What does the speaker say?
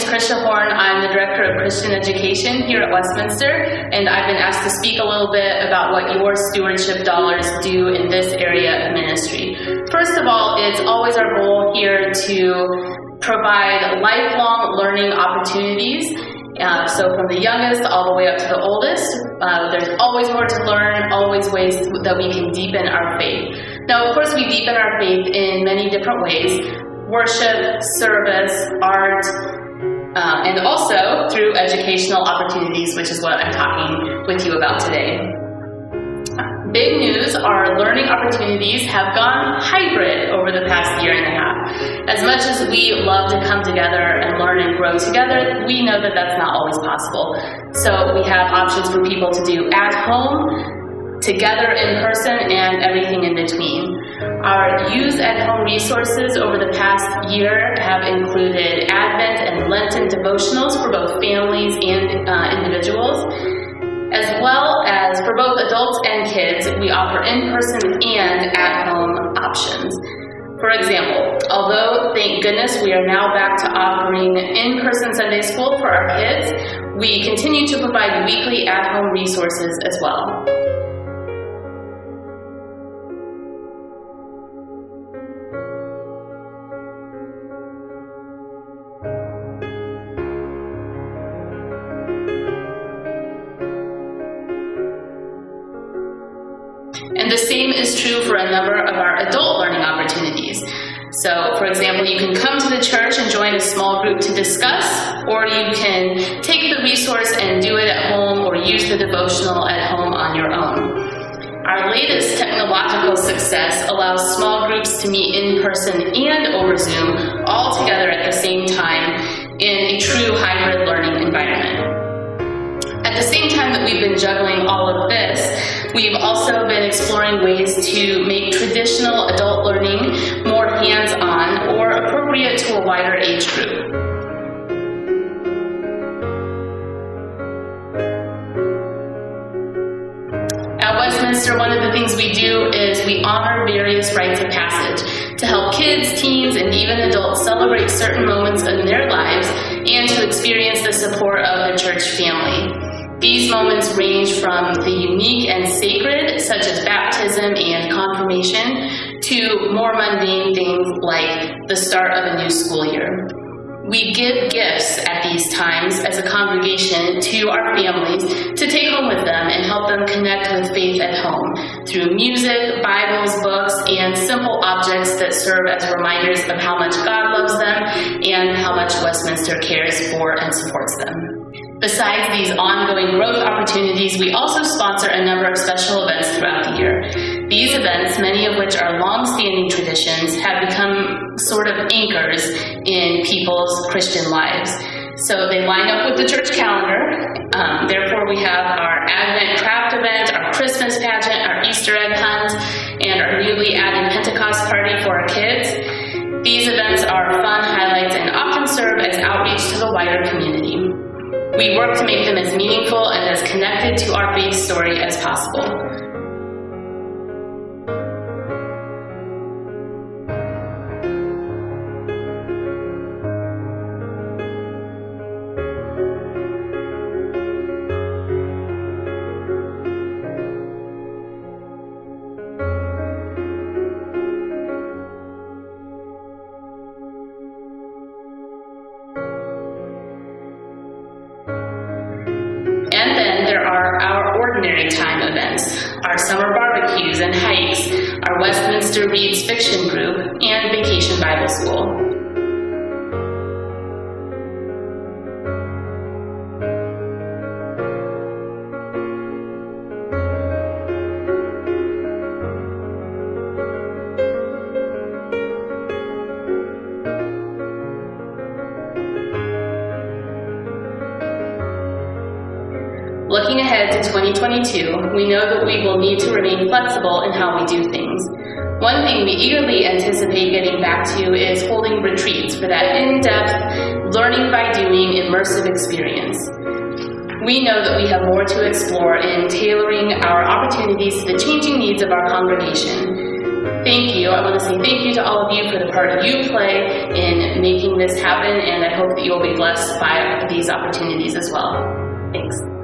is Krisha Horn. I'm the Director of Christian Education here at Westminster, and I've been asked to speak a little bit about what your stewardship dollars do in this area of ministry. First of all, it's always our goal here to provide lifelong learning opportunities uh, so from the youngest all the way up to the oldest, uh, there's always more to learn, always ways that we can deepen our faith. Now, of course, we deepen our faith in many different ways worship, service, art, uh, and also through educational opportunities, which is what I'm talking with you about today. Big news, our learning opportunities have gone hybrid over the past year and a half. As much as we love to come together and learn and grow together, we know that that's not always possible. So we have options for people to do at home, together in person, and everything in between. Our use at home resources over the past year have included Advent and Lenten devotionals for both families and uh, individuals as well as for both adults and kids, we offer in-person and at-home options. For example, although thank goodness we are now back to offering in-person Sunday school for our kids, we continue to provide weekly at-home resources as well. And the same is true for a number of our adult learning opportunities. So, for example, you can come to the church and join a small group to discuss, or you can take the resource and do it at home or use the devotional at home on your own. Our latest technological success allows small groups to meet in person and over Zoom all together at the same time in a true hybrid learning environment. At the same time that we've been juggling all of this, we've also been exploring ways to make traditional adult learning more hands on or appropriate to a wider age group. At Westminster, one of the things we do is we honor various rites of passage to help kids, teens, and even adults celebrate certain moments in their lives and to experience the support of the church family. These moments range from the unique and sacred, such as baptism and confirmation, to more mundane things like the start of a new school year. We give gifts at these times as a congregation to our families to take home with them and help them connect with faith at home through music, Bibles, books, and simple objects that serve as reminders of how much God loves them and how much Westminster cares for and supports them. Besides these ongoing growth opportunities, we also sponsor a number of special events throughout the year. These events, many of which are long-standing traditions, have become sort of anchors in people's Christian lives. So they line up with the church calendar. Um, therefore, we have our Advent craft event, our Christmas pageant, our Easter egg hunt, and our newly added Pentecost party for our kids. These events are fun highlights and often serve as outreach to the wider community. We work to make them as meaningful and as connected to our faith story as possible. Ordinary time events, our summer barbecues and hikes, our Westminster Reads Fiction Group, and Vacation Bible School. Looking ahead to 2022, we know that we will need to remain flexible in how we do things. One thing we eagerly anticipate getting back to is holding retreats for that in-depth, learning by doing immersive experience. We know that we have more to explore in tailoring our opportunities to the changing needs of our congregation. thank you. I want to say thank you to all of you for the part you play in making this happen, and I hope that you will be blessed by these opportunities as well. Thanks.